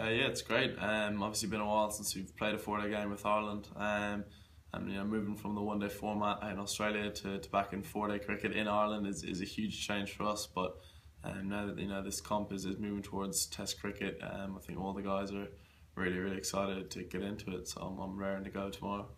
Uh, yeah, it's great. Um, obviously, been a while since we've played a four-day game with Ireland. Um, and you know, moving from the one-day format in Australia to, to back in four-day cricket in Ireland is, is a huge change for us. But um, now that you know this comp is, is moving towards Test cricket, um, I think all the guys are really really excited to get into it. So I'm, I'm raring to go tomorrow.